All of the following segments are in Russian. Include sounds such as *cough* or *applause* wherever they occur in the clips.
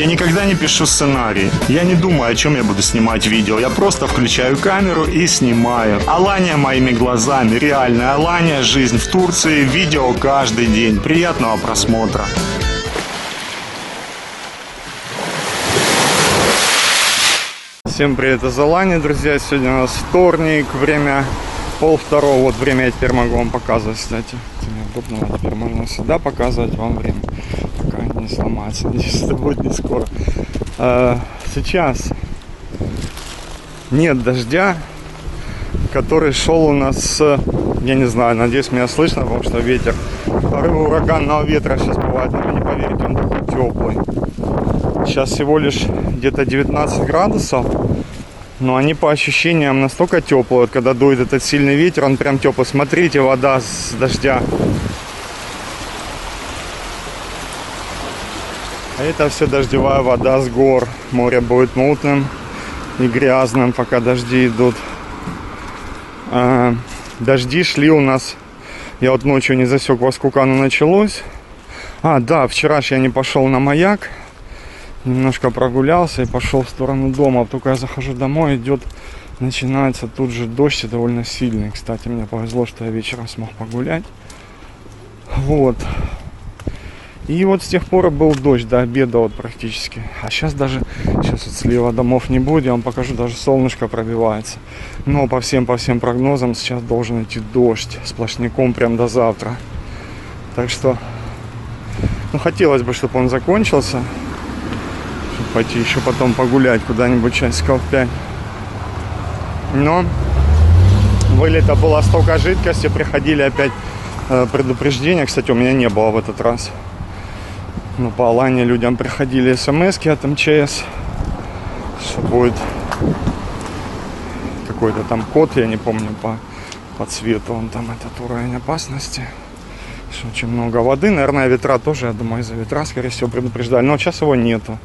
Я никогда не пишу сценарий. Я не думаю, о чем я буду снимать видео. Я просто включаю камеру и снимаю. Алания моими глазами. Реальная Алания. Жизнь в Турции. Видео каждый день. Приятного просмотра. Всем привет из Алании, друзья. Сегодня у нас вторник, время пол второго. Вот время я теперь могу вам показывать, кстати. Это неудобно, а теперь можно всегда показывать вам время. Не сломается. Это *laughs* будет не скоро. А, Сейчас нет дождя, который шел у нас я не знаю, надеюсь, меня слышно, потому что ветер. Порывы ураганного ветра сейчас бывает, но вы не поверите, он такой теплый. Сейчас всего лишь где-то 19 градусов, но они по ощущениям настолько теплые, когда дует этот сильный ветер, он прям теплый. Смотрите, вода с дождя. Это все дождевая вода с гор. Море будет мутным и грязным, пока дожди идут. А, дожди шли у нас. Я вот ночью не засек, во сколько оно началось. А, да, вчера ж я не пошел на маяк. Немножко прогулялся и пошел в сторону дома. Только я захожу домой, идет, начинается тут же дождь и довольно сильный. Кстати, мне повезло, что я вечером смог погулять. Вот. И вот с тех пор был дождь до обеда вот практически. А сейчас даже, сейчас вот слева домов не будет, я вам покажу, даже солнышко пробивается. Но по всем, по всем прогнозам сейчас должен идти дождь сплошняком прям до завтра. Так что, ну хотелось бы, чтобы он закончился. Чтобы пойти еще потом погулять куда-нибудь часиков 5. Но вылета было столько жидкости, приходили опять э, предупреждения. Кстати, у меня не было в этот раз. Ну, по Алане людям приходили смс от МЧС, что будет какой-то там код, я не помню по, по цвету, он там этот уровень опасности. Что очень много воды, наверное, ветра тоже, я думаю, из-за ветра, скорее всего, предупреждали. Но сейчас его нету.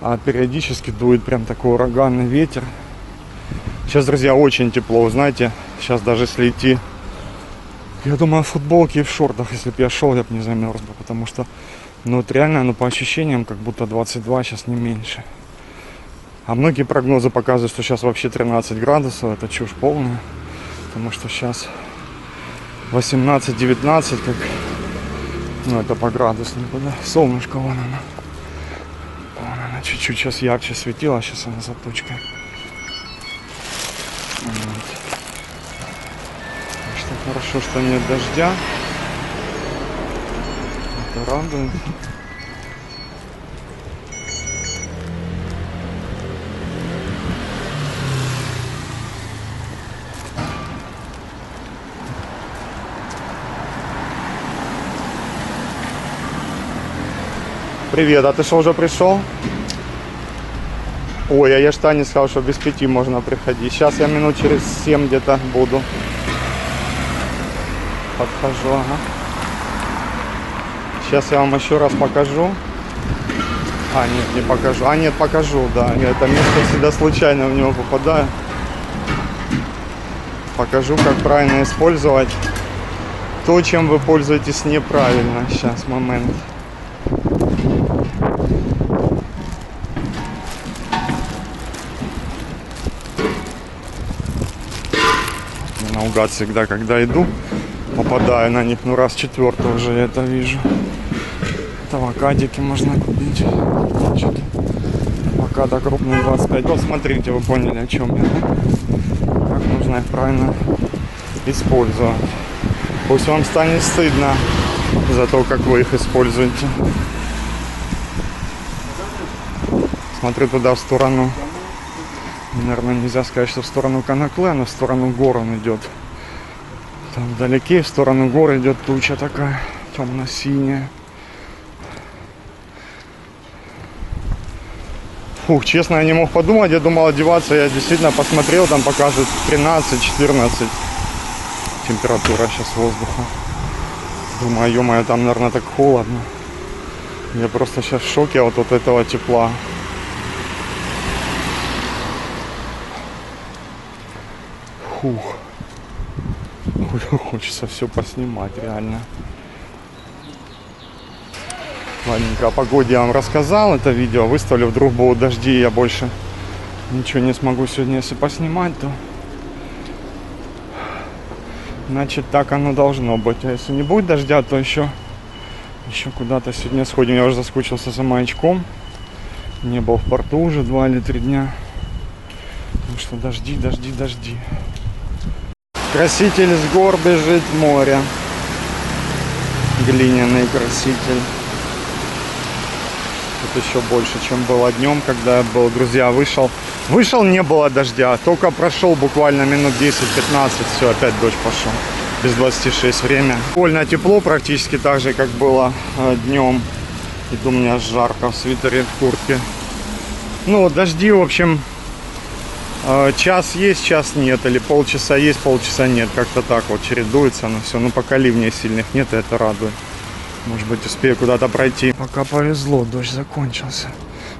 А периодически дует прям такой ураганный ветер. Сейчас, друзья, очень тепло, знаете. Сейчас даже если идти, я думаю, в футболке и в шортах, если бы я шел, я бы не замерз бы, потому что ну вот реально, ну по ощущениям, как будто 22, сейчас не меньше. А многие прогнозы показывают, что сейчас вообще 13 градусов. Это чушь полная. Потому что сейчас 18-19, как... Ну это по градуснику, да? Солнышко вон оно. Вон оно чуть-чуть сейчас ярче светило, а сейчас она за тучкой. Вот. Так что хорошо, что нет дождя. Радует. Привет, а ты что, уже пришел? Ой, а я ж Тане сказал, что без пяти можно приходить. Сейчас я минут через семь где-то буду. Подхожу, ага. Сейчас я вам еще раз покажу. А, нет, не покажу. А, нет, покажу, да. Это место всегда случайно в него попадаю. Покажу, как правильно использовать то, чем вы пользуетесь неправильно. Сейчас, момент. Наугад всегда, когда иду, попадаю на них. Ну, раз четвертый уже я это вижу. Это авокадики можно купить. Значит, авокадо крупный 25. Вот смотрите, вы поняли, о чем я. Как нужно их правильно использовать. Пусть вам станет стыдно за то, как вы их используете. Смотрю туда в сторону. Наверное, нельзя сказать, что в сторону Канакле, но в сторону гор он идет. Там вдалеке в сторону гор идет туча такая темно-синяя. Фух, честно, я не мог подумать, я думал одеваться, я действительно посмотрел, там показывает 13-14 температура сейчас воздуха. Думаю, ё там, наверное, так холодно. Я просто сейчас в шоке от вот этого тепла. Фух. *laughs* Хочется все поснимать, реально. Ладненько, о погоде я вам рассказал, это видео выставлю, вдруг будут дожди, я больше ничего не смогу сегодня, если поснимать, то значит так оно должно быть. А если не будет дождя, то еще, еще куда-то сегодня сходим. Я уже заскучился за маячком, не был в порту уже два или три дня, потому что дожди, дожди, дожди. Краситель с гор бежит в море. Глиняный краситель. Тут еще больше, чем было днем, когда я был, друзья, вышел. Вышел, не было дождя. Только прошел буквально минут 10-15, все, опять дождь пошел. Без 26 время. Довольно тепло, практически так же, как было э, днем. И у меня жарко в свитере, в куртке. Ну, дожди, в общем, час есть, час нет. Или полчаса есть, полчаса нет. Как-то так вот чередуется. Но все, ну пока ливней сильных нет, и это радует. Может быть, успею куда-то пройти. Пока повезло, дождь закончился.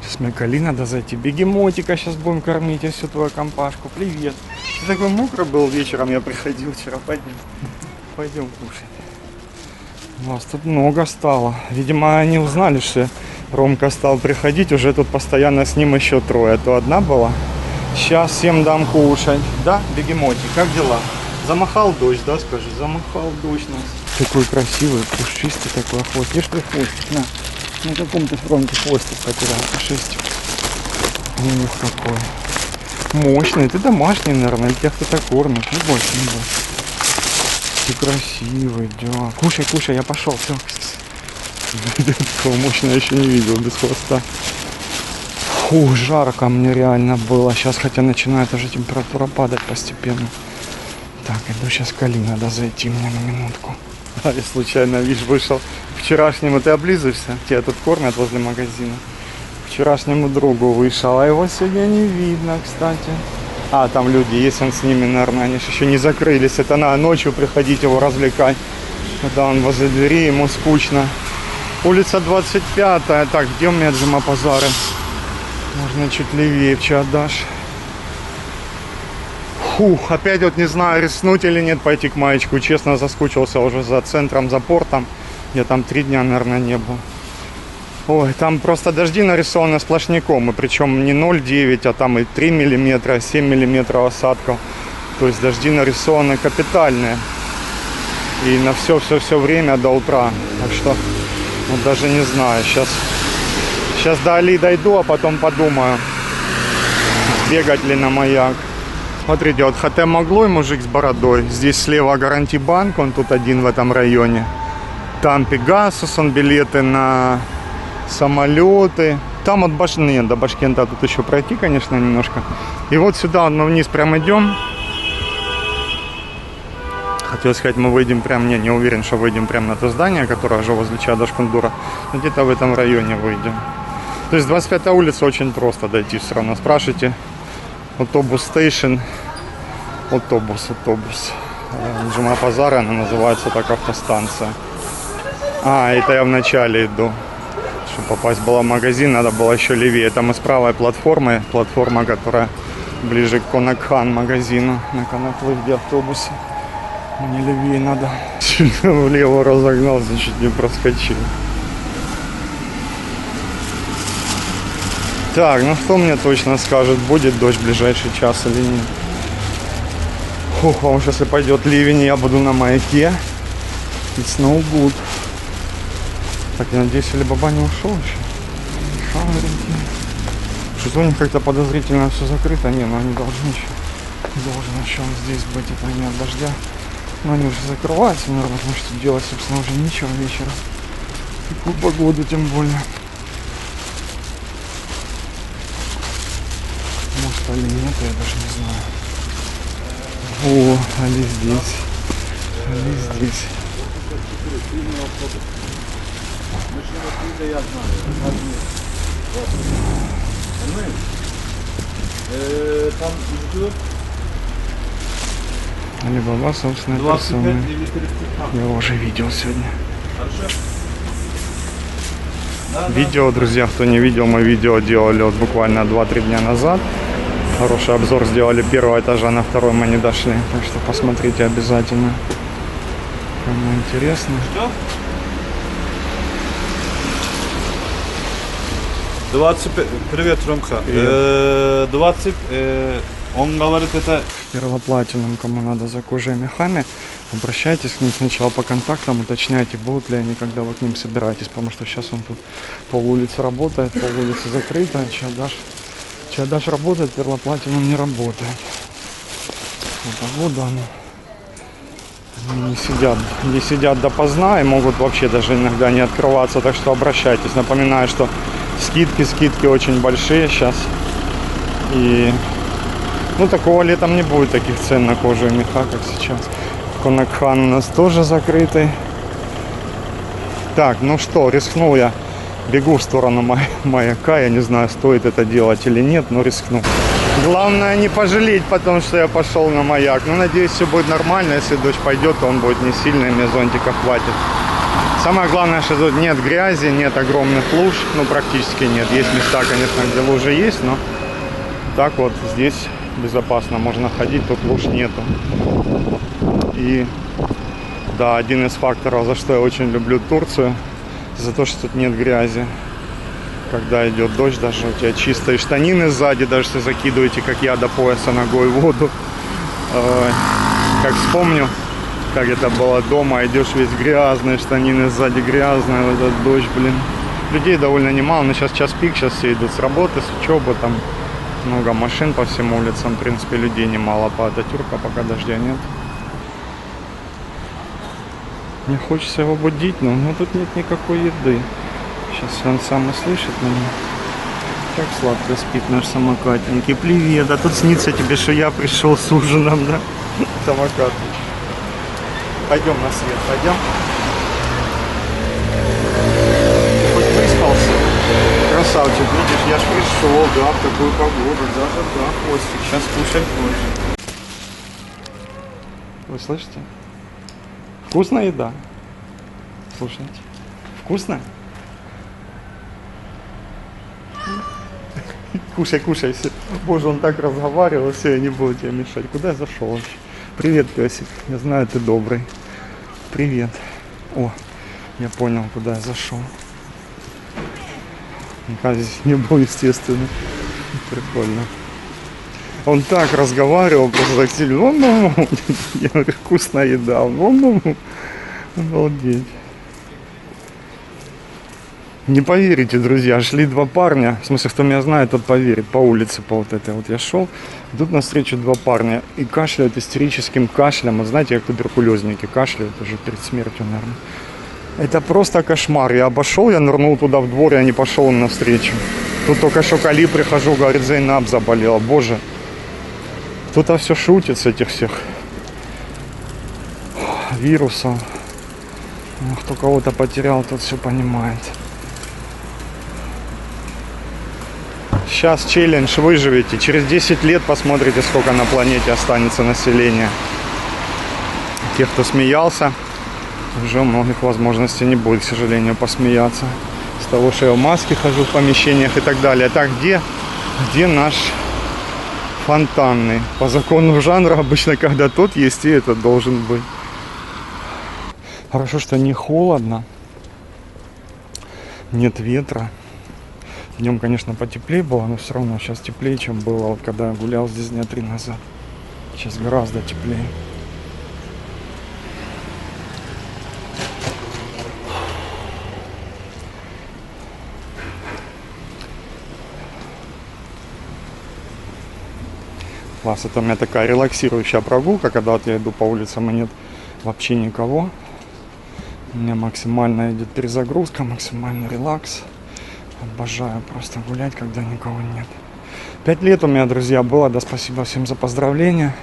Сейчас мне Кали надо зайти. Бегемотика сейчас будем кормить, и всю твою компашку. Привет. Ты такой мокрый был вечером, я приходил вчера. Пойдем. Пойдем кушать. Вас тут много стало. Видимо, они узнали, что Ромка стал приходить. Уже тут постоянно с ним еще трое. А то одна была. Сейчас всем дам кушать. Да, бегемотик, как дела? Замахал дождь, да, скажи? Замахал дождь нас. Такой красивый, пушистый такой хвост. Ешь ты хвостик, на. На каком ты фронте хвостик потерял, пушистик. Ух, какой. Мощный, ты домашний, наверное, или тебя кто-то кормит. Не бойся, не бойся. Ты красивый, да. Кушай, кушай, я пошел, все. *laughs* Такого мощного еще не видел, без хвоста. Фу, жарко мне реально было. Сейчас хотя начинает уже температура падать постепенно. Так, иду сейчас к Али, надо зайти мне на минутку. *laughs* А я случайно, видишь, вышел вчерашнему, ты облизываешься, тебя тут кормят возле магазина. Вчерашнему другу вышел, а его сегодня не видно, кстати. А, там люди есть, он с ними, наверное, они же еще не закрылись. Это надо ночью приходить его развлекать. Когда он возле двери, ему скучно. Улица 25, так, где у меня Джима Пазары? Можно чуть левее в Чадаш. Фух, опять вот не знаю, рискнуть или нет пойти к маечку. Честно, заскучился уже за центром, за портом. Я там три дня, наверное, не был. Ой, там просто дожди нарисованы сплошняком. И причем не 0,9, а там и 3 миллиметра, 7 миллиметров осадков. То есть дожди нарисованы капитальные. И на все-все-все время до утра. Так что, вот даже не знаю. Сейчас, сейчас до Али дойду, а потом подумаю, бегать ли на маяк. Смотрите, вот ХТ Маглой, мужик с бородой. Здесь слева гарантибанк, он тут один в этом районе. Там Пегасус, он билеты на самолеты. Там от Баш... Нет, до Башкента тут еще пройти, конечно, немножко. И вот сюда мы вниз прям идем. Хотел сказать, мы выйдем прям, не, не уверен, что выйдем прямо на то здание, которое уже возле Чадашкундура. Но где-то в этом районе выйдем. То есть 25 улица очень просто дойти все равно. Спрашивайте, автобус стейшн, автобус, автобус. Джума Пазара, она называется так автостанция. А, это я в начале иду. Чтобы попасть было в магазин, надо было еще левее. Там и с правой платформы, платформа, которая ближе к Конакхан магазину, на Конаклывде автобусе. Мне левее надо. *laughs* Сильно влево разогнался, чуть не проскочил. Так, ну что мне точно скажет, будет дождь в ближайший час или нет. Фух, потому что если пойдет ливень, я буду на маяке. It's no. Так, я надеюсь, или баба не ушел еще. Шарики. Что-то у них как-то подозрительно все закрыто. Не, ну они должны еще. Должен еще он здесь быть, это не от дождя. Но они уже закрываются, наверное, потому что делать, собственно, уже нечего вечером. Такую погоду тем более. Может, Али нет, я даже не знаю. О, Али здесь. Али здесь. Там ждет Али Баба, собственно, 25 персона. или 30. Я уже видел сегодня. Видео, друзья, кто не видел, мы видео делали вот буквально 2-3 дня назад. Хороший обзор сделали первого этажа, на второй мы не дошли. Так что посмотрите обязательно. Кому интересно. Что? 25... Привет, Ромка. Привет. Э, 20... э, Он говорит, это... первоплатинам, кому надо за кожей мехами, обращайтесь к ним сначала по контактам, уточняйте, будут ли они, когда вы к ним собираетесь, потому что сейчас он тут по улице работает, по улице закрыто, Чадаш, Чадаш работает, первоплатинум не работает. Вот она они не сидят, не сидят допоздна и могут вообще даже иногда не открываться, так что обращайтесь. Напоминаю, что скидки, скидки очень большие сейчас. И ну, такого летом не будет таких цен на кожу и меха, как сейчас. Конакхан у нас тоже закрытый. Так, ну что, рискнул я. Бегу в сторону маяка. Я не знаю, стоит это делать или нет, но рискну. Главное не пожалеть потом, что я пошел на маяк. Ну, надеюсь, все будет нормально. Если дождь пойдет, то он будет не сильный, мне зонтика хватит. Самое главное, что тут нет грязи, нет огромных луж. Ну, практически нет. Есть места, конечно, где лужи есть, но так вот здесь безопасно можно ходить, тут луж нету. И да, один из факторов, за что я очень люблю Турцию, за то, что тут нет грязи. Когда идет дождь, даже у тебя чистые штанины сзади, даже если закидываете, как я, до пояса ногой воду. Ой, Как вспомню, как это было дома, идешь весь грязный, штанины сзади грязные, вот этот дождь, блин. Людей довольно немало, но сейчас час пик, сейчас все идут с работы, с учебы, там много машин по всем улицам, в принципе, людей немало по Ататюрка, пока дождя нет. Мне хочется его будить, но, но тут нет никакой еды. Сейчас он сам и слышит меня. Как сладко спит наш самокатненький. Привет, а тут снится тебе, что я пришел с ужином, да? *laughs* Самокат. Пойдем на свет, пойдем. Хоть выспался? Красавчик, видишь, я ж пришел, да, в такую погоду, даже, да, хвостик, сейчас кушать будешь. Вы слышите? Вкусная еда. Слушайте. Вкусно? Кушай, кушай. Все. Боже, он так разговаривал, все, я не буду тебе мешать. Куда я зашел вообще? Привет, песик. Я знаю, ты добрый. Привет. О, я понял, куда я зашел. Никогда здесь не был, естественно. Прикольно. Он так разговаривал, просто так сильно. «Ну, ну». Я говорю, вкусная еда. Он, «Ну, ну». Обалдеть. Не поверите, друзья, шли два парня, в смысле, кто меня знает, тот поверит, по улице по вот этой вот я шел, тут навстречу два парня и кашляют истерическим кашлем, вот знаете, как туберкулезники кашляют уже перед смертью, наверное. Это просто кошмар, я обошел, я нырнул туда в двор, я не пошел им навстречу. Тут только что Кали прихожу, говорит, Зайнаб заболела, боже. Кто-то все шутит с этих всех вирусов. Кто кого-то потерял, тот все понимает. Сейчас челлендж выживете. Через 10 лет посмотрите, сколько на планете останется населения. Те, кто смеялся, уже у многих возможностей не будет, к сожалению, посмеяться. С того, что я в маске хожу в помещениях и так далее. Так, где, где наш фонтанный? По закону жанра обычно, когда тот есть, и этот должен быть. Хорошо, что не холодно. Нет ветра. Днем, конечно, потеплее было, но все равно сейчас теплее, чем было, вот когда я гулял здесь дня три назад. Сейчас гораздо теплее. Класс, это у меня такая релаксирующая прогулка, когда вот я иду по улицам и нет вообще никого. У меня максимально идет перезагрузка, максимальный релакс. Обожаю просто гулять, когда никого нет. Пять лет у меня, друзья, было. Да, спасибо всем за поздравления.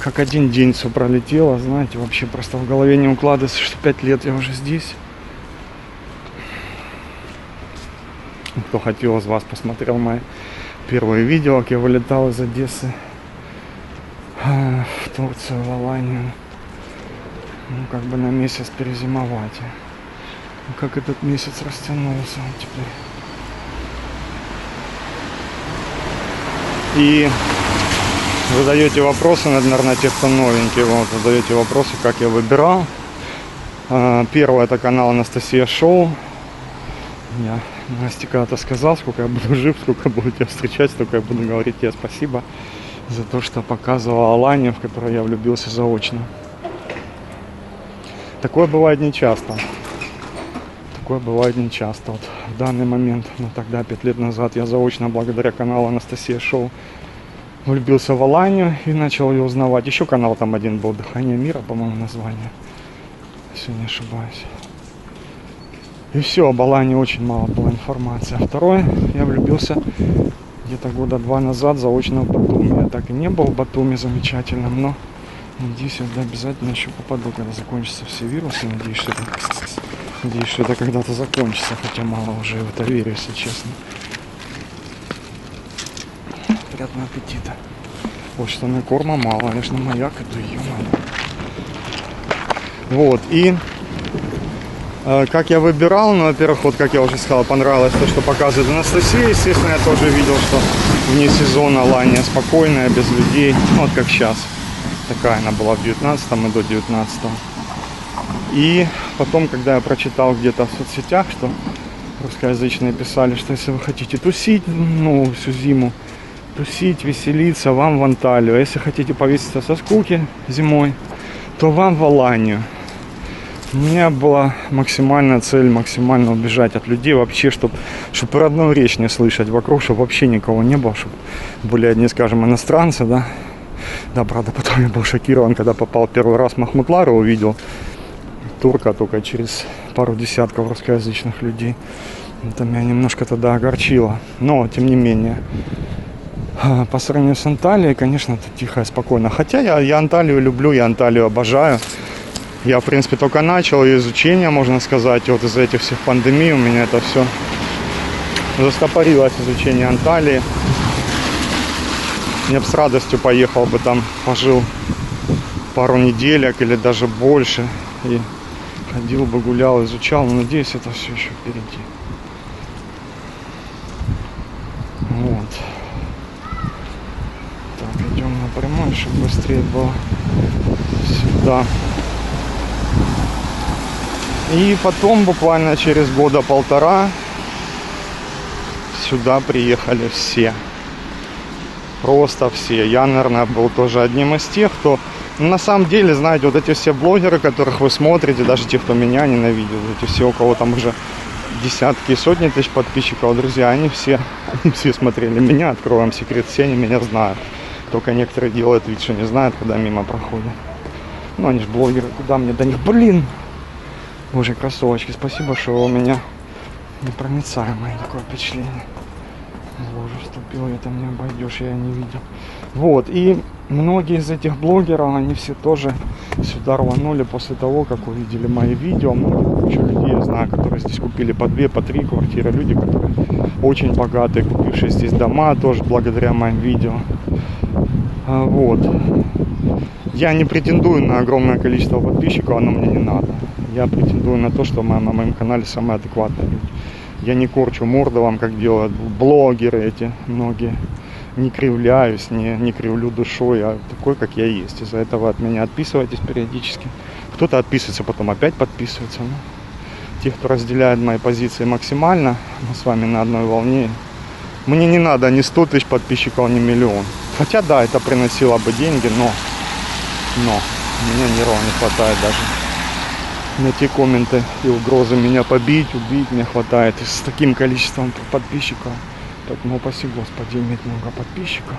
Как один день все пролетело, знаете, вообще просто в голове не укладывается, что пять лет я уже здесь. Кто хотел из вас, посмотрел мои первые видео, как я вылетал из Одессы в Турцию, в Аланию. Ну, как бы на месяц перезимовать. Ну, как этот месяц растянулся вот теперь. И задаете вопросы, наверное, те, кто новенький, вот, задаете вопросы, как я выбирал. А, Первый это канал Анастасия Шоу. Я Насте когда-то сказал, сколько я буду жив, сколько буду тебя встречать, столько я буду говорить тебе спасибо за то, что показывал Алане, в которую я влюбился заочно. Такое бывает нечасто. Такое бывает нечасто. Вот в данный момент, ну тогда, пять лет назад, я заочно, благодаря каналу Анастасия Шоу, влюбился в Аланию и начал ее узнавать. Еще канал там один был, Дыхание мира, по-моему, название. Если не ошибаюсь. И все, об Алане очень мало было информации. А второе, я влюбился где-то года два назад заочно в Батуми. Я так и не был в Батуми замечательным, но надеюсь, я обязательно еще попаду, когда закончатся все вирусы. Надеюсь, что это, надеюсь, что это когда-то закончится, хотя мало уже в это верю, если честно. Приятного аппетита. Ой, штаны корма мало, на маяк иду, ё Вот, и Как я выбирал, ну, во-первых, вот как я уже сказал, понравилось то, что показывает Анастасия. Естественно, я тоже видел, что вне сезона Лания спокойная, без людей. Ну, вот как сейчас. Такая она была в 19 и до 19 И потом, когда я прочитал где-то в соцсетях, что русскоязычные писали, что если вы хотите тусить, ну, всю зиму, тусить, веселиться, вам в Анталию. А если хотите повеситься со скуки зимой, то вам в Аланию. У меня была максимальная цель, максимально убежать от людей вообще, чтобы чтоб родную речь не слышать вокруг, чтобы вообще никого не было, чтобы были одни, скажем, иностранцы, да. Да, правда, потом я был шокирован, когда попал первый раз Махмутлару, увидел турка только через пару десятков русскоязычных людей. Это меня немножко тогда огорчило. Но, тем не менее, а, по сравнению с Анталией, конечно, это тихо и спокойно. Хотя я, я Анталию люблю, я Анталию обожаю. Я, в принципе, только начал изучение, можно сказать. Вот из-за этих всех пандемий у меня это все застопорилось, изучение Анталии. Я бы с радостью поехал бы там, пожил пару неделек или даже больше. И ходил бы, гулял, изучал. Но надеюсь, это все еще впереди. Вот. Так, идем напрямую, чтобы быстрее было сюда. И потом, буквально через года полтора, сюда приехали все. Просто все. Я, наверное, был тоже одним из тех, кто... На самом деле, знаете, вот эти все блогеры, которых вы смотрите, даже те, кто меня ненавидит, эти все, у кого там уже десятки и сотни тысяч подписчиков, друзья, они все, все смотрели меня, открою секрет, все они меня знают. Только некоторые делают вид, что не знают, когда мимо проходят. Ну, они же блогеры, куда мне до них, блин, Боже, кроссовочки, спасибо, что у меня непроницаемое такое впечатление. Боже, вступил, это не обойдешь, я не видел. Вот, и многие из этих блогеров, они все тоже сюда рванули после того, как увидели мои видео. Много куча людей, я знаю, которые здесь купили по две, по три квартиры. Люди, которые очень богатые, купившие здесь дома, тоже благодаря моим видео. А, Вот. Я не претендую на огромное количество подписчиков, оно мне не надо. Я претендую на то, что на моем канале самые адекватные люди. Я не корчу морды вам, как делают блогеры эти многие. Не кривляюсь, не, не кривлю душой, а такой, как я есть. Из-за этого от меня отписывайтесь периодически. Кто-то отписывается, потом опять подписывается. Ну, те, кто разделяет мои позиции максимально, мы с вами на одной волне. Мне не надо ни 100 тысяч подписчиков, ни миллион. Хотя да, это приносило бы деньги, но, но мне нервов не хватает даже на те комменты и угрозы меня побить, убить мне хватает. И с таким количеством подписчиков, так, ну, упаси Господи, иметь много подписчиков.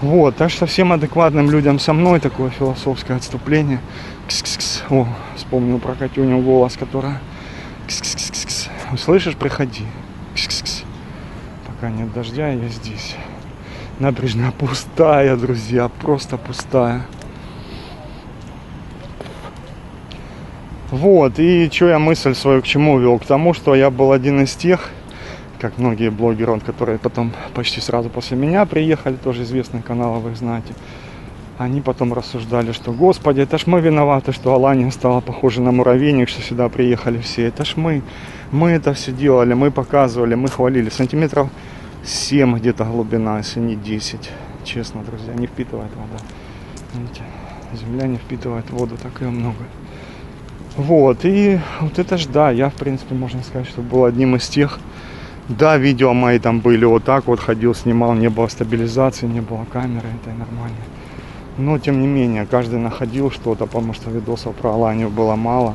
Вот, так что всем адекватным людям со мной такое философское отступление. Кс-кс-кс. О, вспомнил про Катюню голос, которая... Кс-кс-кс-кс. Услышишь, приходи. Кс-кс-кс. Пока нет дождя, я здесь. Набережная пустая, друзья, просто пустая. Вот, и что я мысль свою к чему вел? К тому, что я был один из тех, как многие блогеры, которые потом почти сразу после меня приехали, тоже известные каналы, вы знаете. Они потом рассуждали, что, господи, это ж мы виноваты, что Алания стала похожа на муравейник, что сюда приехали все. Это ж мы, мы это все делали, мы показывали, мы хвалили. Сантиметров 7 где-то глубина, если не 10. Честно, друзья, не впитывает вода. Видите, земля не впитывает воду, так ее много. Вот, и вот это ж, да, я, в принципе, можно сказать, что был одним из тех, да, видео мои там были вот так вот, ходил, снимал, не было стабилизации, не было камеры, это нормально. Но, тем не менее, каждый находил что-то, потому что видосов про Аланию было мало.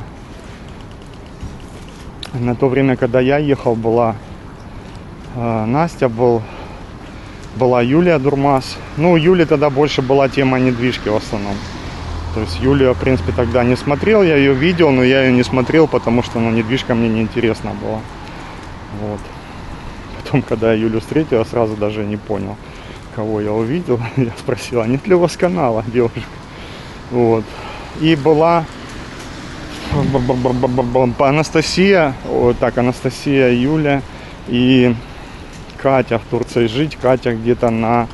На то время, когда я ехал, была э, Настя, был, была Юлия Дурмас. Ну, у Юли тогда больше была тема недвижки в основном. То есть Юлия, в принципе, тогда не смотрел, я ее видел, но я ее не смотрел, потому что ну, недвижка мне не интересна была. Вот. Потом, когда я Юлю встретил, я сразу даже не понял, кого я увидел. *laughs* Я спросил, а нет ли у вас канала, девушка? Вот. И была Анастасия, о, так, Анастасия, Юля и Катя в Турции жить. Катя где-то на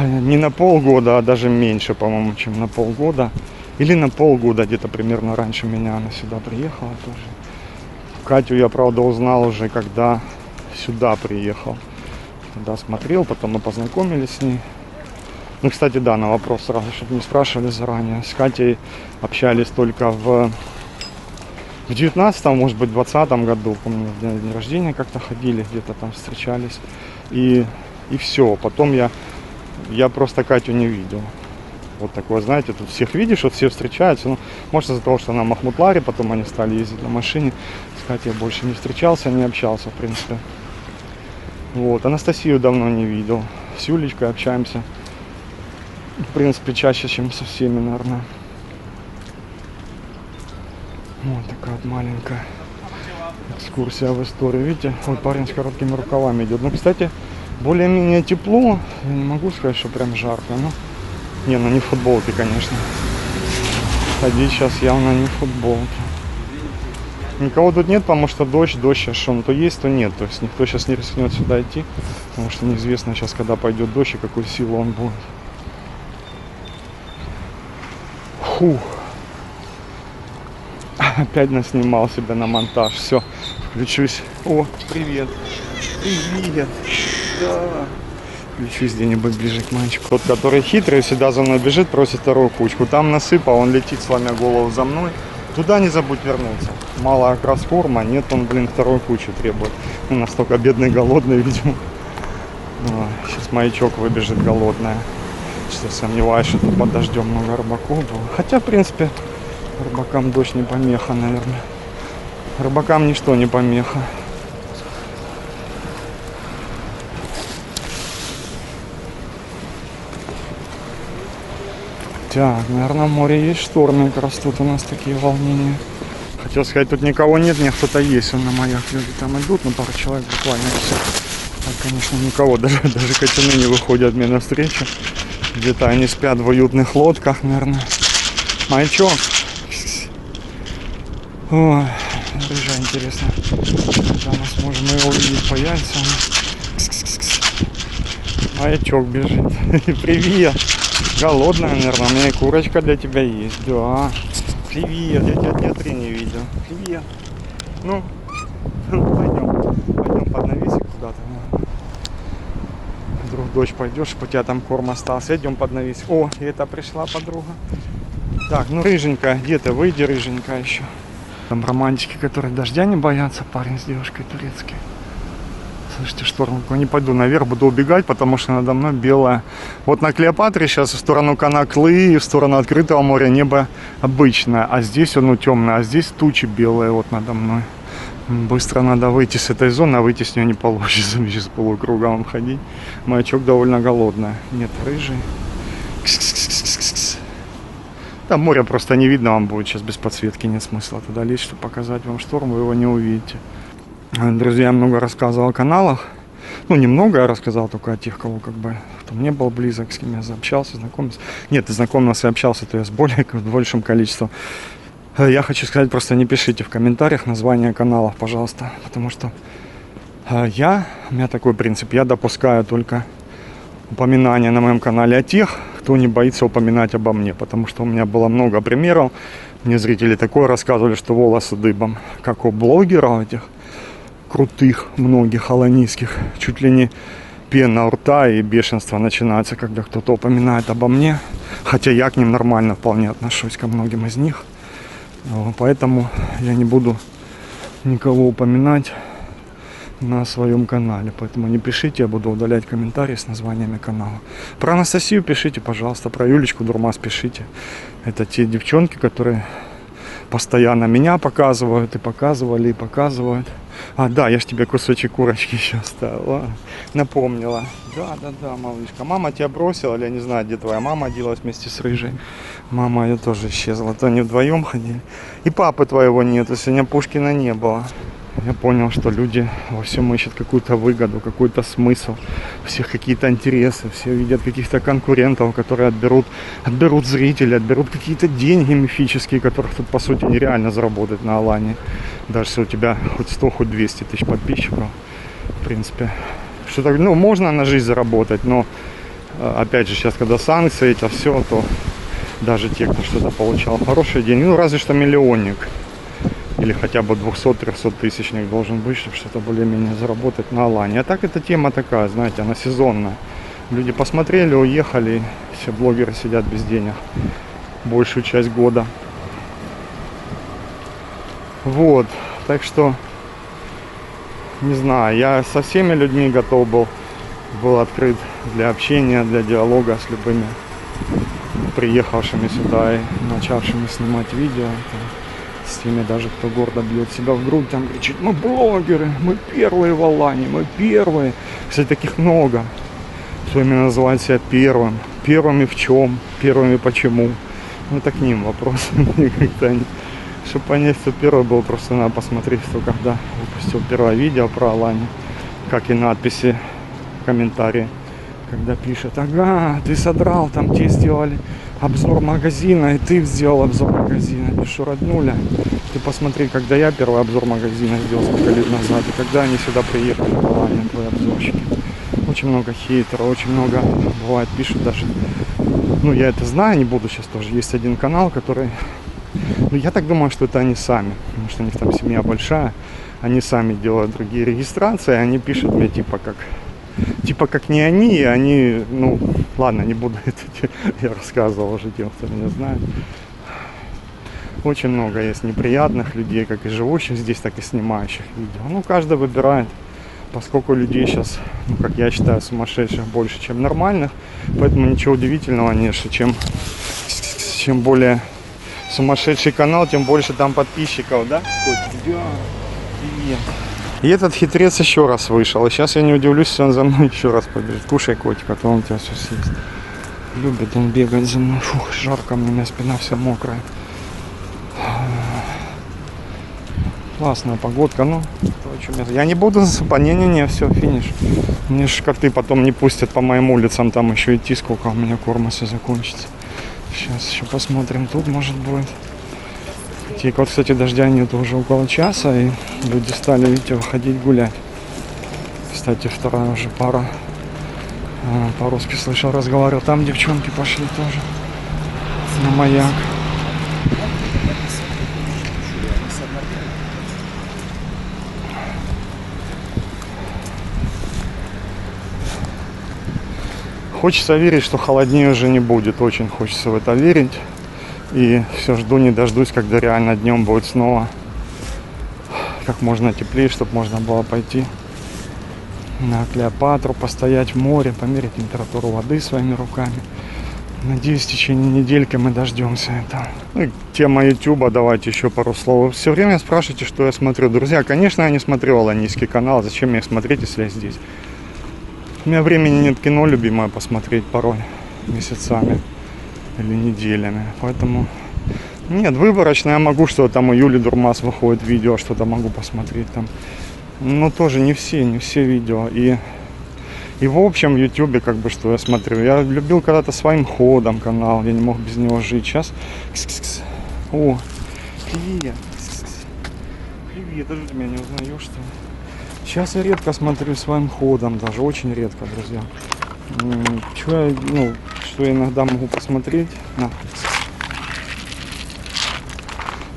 не на полгода, а даже меньше, по-моему, чем на полгода. Или на полгода, где-то примерно раньше меня она сюда приехала тоже. Катю я, правда, узнал уже, когда сюда приехал. Тогда смотрел, потом мы познакомились с ней. Ну, кстати, да, на вопрос сразу, чтобы не спрашивали заранее. С Катей общались только в в 19 может быть, 20 году, помню, в день, рождения как-то ходили, где-то там встречались. И, и все. Потом я, я просто Катю не видел. Вот такое, знаете, тут всех видишь, вот все встречаются. Ну, может из-за того, что она Махмутларе, потом они стали ездить на машине. С Катей я больше не встречался, не общался, в принципе. Вот, Анастасию давно не видел. С Юлечкой общаемся. В принципе, чаще, чем со всеми, наверное. Вот такая вот маленькая экскурсия в историю. Видите, вот парень с короткими рукавами идет. Ну, кстати, более-менее тепло. Я не могу сказать, что прям жарко. Но... Не, ну не в футболке, конечно. Ходить сейчас явно не в футболке. Никого тут нет, потому что дождь, дождь сейчас что, ну, то есть, то нет. То есть никто сейчас не рискнет сюда идти, потому что неизвестно сейчас, когда пойдет дождь и какой силы он будет. Фух. Опять наснимал себя на монтаж. Все, включусь. О, привет. Привет. Да. Где-нибудь ближе к мальчику. Тот, который хитрый, всегда за мной бежит, просит вторую кучку. Там насыпал, он летит, сломя голову за мной. Туда не забудь вернуться. Мало окрас форма, нет, он, блин, второй кучу требует. Ну, настолько бедный, голодный, *laughs* видимо. Ой, сейчас маячок выбежит голодная. Что сомневаюсь, что тут под дождем много рыбаков. Хотя, в принципе, рыбакам дождь не помеха, наверное. Рыбакам ничто не помеха. Так, наверное, море есть штормы, как раз тут у нас такие волнения. Хотел сказать, тут никого нет, не кто-то есть, он на маяк люди там идут, ну пару человек буквально все. Так, конечно, никого, *laughs* даже, даже котины не выходят мне навстречу. Где-то они спят в уютных лодках, наверное. Маячок. Ой, рыжа, интересно. Когда мы сможем его увидеть по яйцам. Маячок бежит. *laughs* Привет. Голодная, наверное. У меня и курочка для тебя есть. Да. Привет. Я тебя дня три не видел. Привет. Ну, пойдем. Пойдем под навесик куда-то. Вдруг дочь пойдешь, у тебя там корм остался. Идем под навесик. О, и это пришла подруга. Так, ну рыженькая, где ты? Выйди, рыженькая еще. Там романтики, которые дождя не боятся, парень с девушкой турецкий. Слышите, шторм. Не пойду наверх, буду убегать, потому что надо мной белое. Вот на Клеопатре сейчас в сторону Канаклы, в сторону открытого моря небо обычное, а здесь оно темное, а здесь тучи белые вот надо мной. Быстро надо выйти с этой зоны, а выйти с нее не получится. *laughs* Без полукругом ходить. Маячок довольно голодная. Нет, рыжий. Там море просто не видно вам будет сейчас без подсветки, нет смысла туда лезть, чтобы показать вам шторм, вы его не увидите. Друзья, много рассказывал о каналах. Ну, немного я рассказал только о тех, кого как бы кто мне был близок, с кем я общался, знакомился. Нет, знакомился и общался, то я с более *laughs* большим количеством. Я хочу сказать, просто не пишите в комментариях название каналов, пожалуйста, потому что э, я, у меня такой принцип, я допускаю только упоминания на моем канале о тех, кто не боится упоминать обо мне, потому что у меня было много примеров, мне зрители такое рассказывали, что волосы дыбом, как у блогеров этих крутых, многих аланийских, чуть ли не пена рта и бешенство начинается, когда кто-то упоминает обо мне, хотя я к ним нормально вполне отношусь, ко многим из них. Поэтому я не буду никого упоминать на своем канале. Поэтому не пишите, я буду удалять комментарии с названиями канала. Про Анастасию пишите, пожалуйста. Про Юлечку Дурмас пишите. Это те девчонки, которые постоянно меня показывают и показывали, и показывают. А, да, я ж тебе кусочек курочки *laughs* еще оставила. Напомнила. Да, да, да, малышка. Мама тебя бросила, или я не знаю, где твоя мама делась вместе с Рыжей. Мама ее тоже исчезла. То они вдвоем ходили. И папы твоего нету, сегодня Пушкина не было. Я понял, что люди во всем ищут какую-то выгоду, какой-то смысл, всех какие-то интересы, все видят каких-то конкурентов, которые отберут, отберут зрителей, отберут какие-то деньги мифические, которых тут по сути нереально заработать на Алане. Даже если у тебя хоть 100, хоть 200 тысяч подписчиков, в принципе. Что так, ну, можно на жизнь заработать, но э, опять же сейчас, когда санкции, это все, то даже те, кто что-то получал хорошие деньги, ну разве что миллионник или хотя бы 200-300 тысячник должен быть, чтобы что-то более-менее заработать на Алане. А так эта тема такая, знаете, она сезонная. Люди посмотрели, уехали, все блогеры сидят без денег большую часть года. Вот, так что, не знаю, я со всеми людьми готов был, был открыт для общения, для диалога с любыми приехавшими сюда и начавшими снимать видео. С теми даже, кто гордо бьет себя в грудь, там кричит, мы блогеры, мы первые в Алане, мы первые. Кстати, таких много, кто именно называет себя первым. Первыми в чем, первыми почему. Ну, это к ним вопрос. *laughs* Чтобы понять, кто первый был, просто надо посмотреть, кто когда выпустил первое видео про Алане. Как и надписи, комментарии. Когда пишет, ага, ты содрал, там те сделали обзор магазина, и ты сделал обзор магазина. Пишу, роднуля, ты посмотри, когда я первый обзор магазина сделал сколько лет назад, и когда они сюда приехали, Алане, твои обзорщики. Очень много хейтеров, очень много, бывает, пишут даже, ну, я это знаю, не буду сейчас тоже, есть один канал, который, ну, я так думаю, что это они сами, потому что у них там семья большая, они сами делают другие регистрации, они пишут мне, типа, как, типа как не они, они, ну, ладно, не буду *laughs* это, я рассказывал уже тем, кто меня знает. Очень много есть неприятных людей, как и живущих здесь, так и снимающих видео. Ну, каждый выбирает, поскольку людей сейчас, ну, как я считаю, сумасшедших больше, чем нормальных, поэтому ничего удивительного нет, чем, чем более сумасшедший канал, тем больше там подписчиков, да? Привет. И этот хитрец еще раз вышел. И сейчас я не удивлюсь, если он за мной еще раз побежит. Кушай, котик, а то он тебя все съест. Любит он бегать за мной. Фух, жарко, у меня спина вся мокрая. Классная погодка, ну, то, я... я не буду *laughs* засыпать, не-не-не, все, финиш. Мне ж коты потом не пустят по моим улицам, там еще идти, сколько у меня корма все закончится. Сейчас еще посмотрим, тут может будет. Тик, вот, кстати, дождя нет уже около часа, и люди стали, видите, выходить гулять. Кстати, вторая уже пара а, по-русски слышал, разговаривал. Там девчонки пошли тоже на маяк. Хочется верить, что холоднее уже не будет. Очень хочется в это верить. И все жду, не дождусь, когда реально днем будет снова как можно теплее, чтобы можно было пойти на Клеопатру, постоять в море, померить температуру воды своими руками. Надеюсь, в течение недельки мы дождемся этого. Ну, тема Ютуба, давайте еще пару слов. Все время спрашиваете, что я смотрю. Друзья, конечно, я не смотрю Аланийский канал. Зачем мне смотреть, если я здесь? У меня времени нет кино любимое посмотреть порой месяцами или неделями. Поэтому нет, выборочно я могу, что там у Юли Дурмас выходит видео, что-то могу посмотреть там. Но тоже не все, не все видео. И, и в общем в Ютубе, как бы, что я смотрю. Я любил когда-то своим ходом канал, я не мог без него жить. Сейчас... Кс-кс-кс. О, привет. Привет, даже меня не узнаешь, что ли? Сейчас я редко смотрю своим ходом, даже очень редко, друзья. Чё я, ну, что я иногда могу посмотреть. На.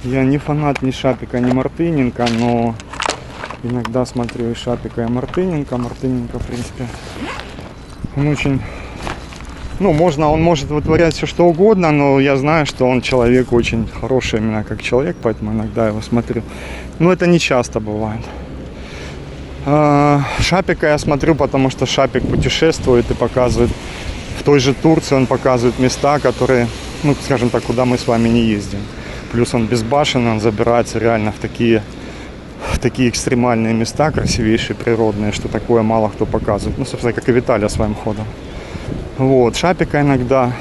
Я не фанат ни Шапика, ни Мартыненко, но иногда смотрю и Шапика, и Мартыненко. Мартыненко, в принципе, он очень ну, можно, он может вытворять все что угодно, но я знаю, что он человек очень хороший именно как человек, поэтому иногда его смотрю. Но это не часто бывает. А, Шапика я смотрю, потому что Шапик путешествует и показывает в той же Турции, он показывает места, которые, ну, скажем так, куда мы с вами не ездим. Плюс он безбашенный, он забирается реально в такие, в такие экстремальные места, красивейшие, природные, что такое мало кто показывает. Ну, собственно, как и Виталия своим ходом. Вот, Шапика иногда.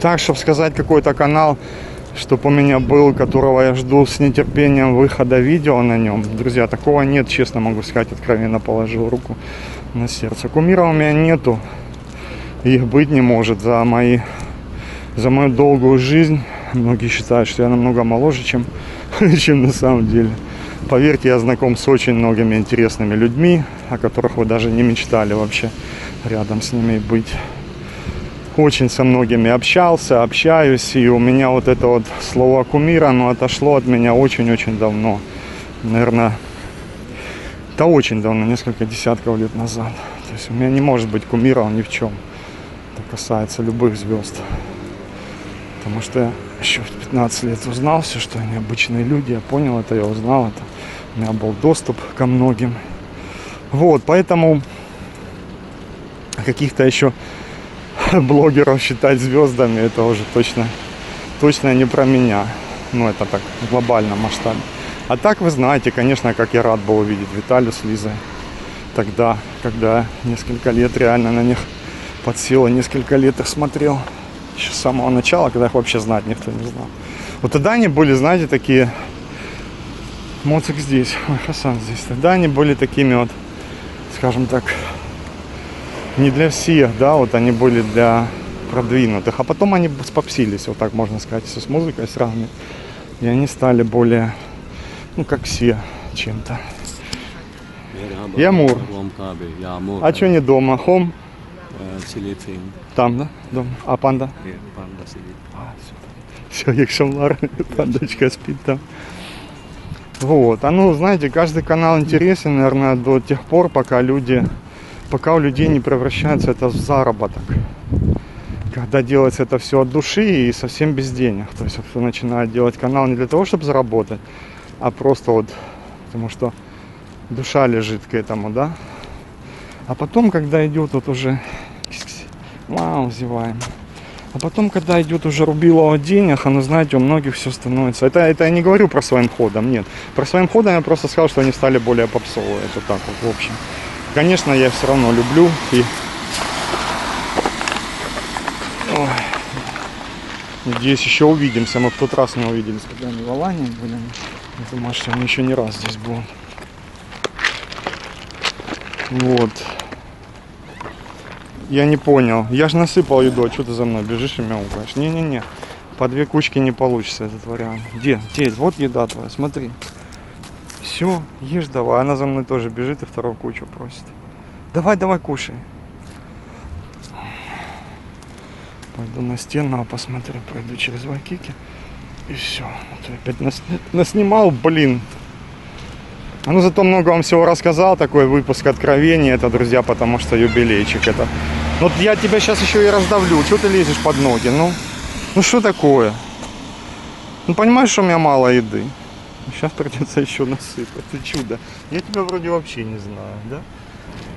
Так, чтобы сказать какой-то канал, чтобы у меня был, которого я жду с нетерпением выхода видео на нем. Друзья, такого нет, честно могу сказать, откровенно положил руку на сердце. Кумира у меня нету, их быть не может за мои, за мою долгую жизнь. Многие считают, что я намного моложе, чем, *laughs* чем на самом деле. Поверьте, я знаком с очень многими интересными людьми, о которых вы даже не мечтали вообще рядом с ними быть. Очень со многими общался, общаюсь, и у меня вот это вот слово кумира, оно отошло от меня очень-очень давно. Наверное, да очень давно, несколько десятков лет назад. То есть у меня не может быть кумира ни в чем. Это касается любых звезд. Потому что я еще в 15 лет узнал все, что они обычные люди. Я понял это, я узнал это. У меня был доступ ко многим. Вот, поэтому каких-то еще *laughs* блогеров считать звездами, это уже точно, точно не про меня. Ну, это так, в глобальном масштабе. А так вы знаете, конечно, как я рад был увидеть Виталию с Лизой. Тогда, когда несколько лет реально на них подсел, несколько лет их смотрел. Еще с самого начала, когда их вообще знать никто не знал. Вот тогда они были, знаете, такие... Моцик здесь, ой, Хасан здесь. Тогда они были такими вот, скажем так, не для всех, да, вот они были для продвинутых, а потом они спопсились, вот так можно сказать, если с музыкой сравнивать, и они стали более, ну, как все, чем-то. Yağmur. А что не дома? Хом? Там, да? Дома. А панда? e, panda silip. Все, якщо пандочка спит там. Вот, а ну, знаете, каждый канал интересен, наверное, до тех пор, пока люди, пока у людей не превращается это в заработок. Когда делается это все от души и совсем без денег. То есть, кто начинает делать канал не для того, чтобы заработать, а просто вот, потому что душа лежит к этому, да. А потом, когда идет вот уже, вау, зеваем. А потом, когда идет уже рубило о денег, оно, знаете, у многих все становится. Это, это я не говорю про своим ходом, нет. Про своим ходом я просто сказал, что они стали более попсовые. Это так вот, в общем. Конечно, я все равно люблю и... Ой. Надеюсь, еще увидимся. Мы в тот раз не увиделись, когда они в Алании были. Я думаю, что они еще не раз здесь будут. Вот. Я не понял. Я же насыпал еду, а что ты за мной бежишь и мяукаешь? Не-не-не. По две кучки не получится этот вариант. Где? Где? Вот еда твоя, смотри. Все, ешь давай. Она за мной тоже бежит и вторую кучу просит. Давай, давай, кушай. Пойду на стену, а посмотрю, пройду через Вайкики. И все. опять нас, наснимал, блин. А ну зато много вам всего рассказал, такой выпуск откровений, это, друзья, потому что юбилейчик это. Вот я тебя сейчас еще и раздавлю, что ты лезешь под ноги, ну? Ну что такое? Ну понимаешь, что у меня мало еды? Сейчас придется еще насыпать, ты чудо. Я тебя вроде вообще не знаю, да?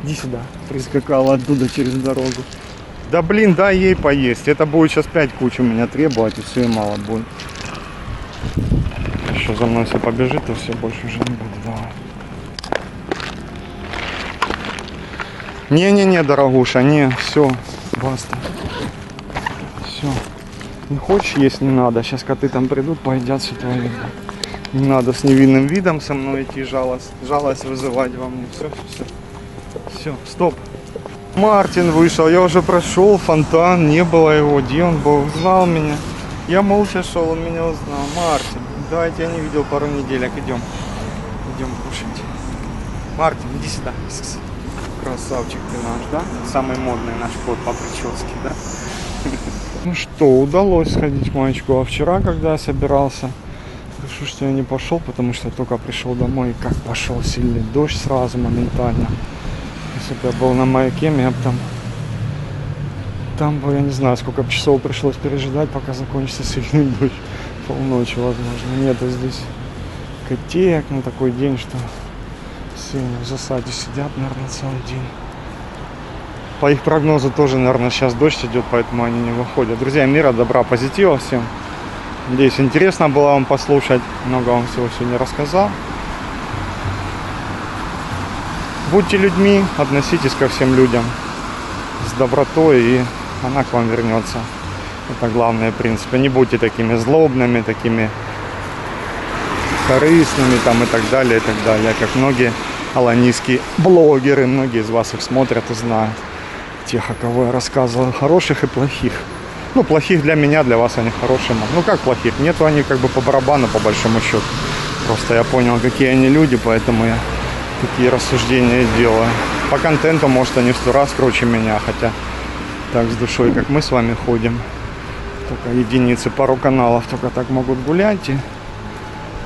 Иди сюда, прискакала оттуда через дорогу. Да блин, дай ей поесть, это будет сейчас пять куч у меня требовать, и все, и мало будет. Еще за мной если побежит, то все, больше уже не буду давать. Не-не-не, дорогуша, не, все, баста. Все. Не хочешь есть, не надо. Сейчас коты там придут, поедят всю твою еду. Не надо с невинным видом со мной идти, жалость, жалость вызывать во мне. Все, все, все. Все, стоп. Мартин вышел, я уже прошел фонтан, не было его, где он был, узнал меня. Я молча шел, он меня узнал. Мартин, да, я не видел пару неделек, идем. Идем кушать. Мартин, иди сюда. Красавчик ты наш, да? Самый модный наш кот по прическе, да? *laughs* Ну что, удалось сходить к маячку. А вчера, когда я собирался, хорошо, что я не пошел, потому что только пришел домой, и как пошел сильный дождь сразу, моментально. Если бы я был на маяке, меня бы там Там бы, я не знаю, сколько часов пришлось пережидать, пока закончится сильный *laughs* дождь. Полночи, возможно. Нету здесь котеек на такой день, что они в засаде сидят, наверное, целый день. По их прогнозу тоже, наверное, сейчас дождь идет, поэтому они не выходят. Друзья, мира, добра, позитива всем. Надеюсь, интересно было вам послушать. Много вам всего сегодня рассказал. Будьте людьми, относитесь ко всем людям с добротой, и она к вам вернется. Это главное принципы. Не будьте такими злобными, такими корыстными там и так далее, и так далее. Как многие аланийские блогеры, многие из вас их смотрят и знают. Тех, о кого я рассказывал, хороших и плохих. Ну, плохих для меня, для вас они хорошие. Ну, как плохих? Нету они как бы по барабану, по большому счету. Просто я понял, какие они люди, поэтому я такие рассуждения делаю. По контенту, может, они в сто раз круче меня, хотя так с душой, как мы с вами ходим. Только единицы, пару каналов только так могут гулять. И,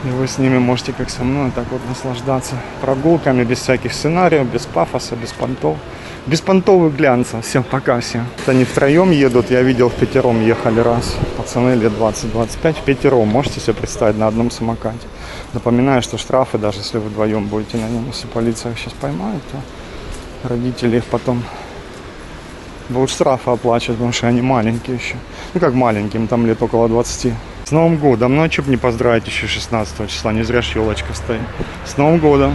и вы с ними можете, как со мной, так вот наслаждаться прогулками, без всяких сценариев, без пафоса, без понтов. Без понтовых глянца. Всем пока всем. Они втроем едут, я видел в пятером ехали раз. Пацаны лет 20-25 в пятером. Можете себе представить на одном самокате. Напоминаю, что штрафы, даже если вы вдвоем будете на нем, если полиция их сейчас поймает, то родители их потом будут штрафы оплачивать, потому что они маленькие еще. Ну как маленькие, им там лет около 20. С Новым годом! Ну а что б не поздравить еще 16 числа, не зря ж елочка стоит. С Новым годом!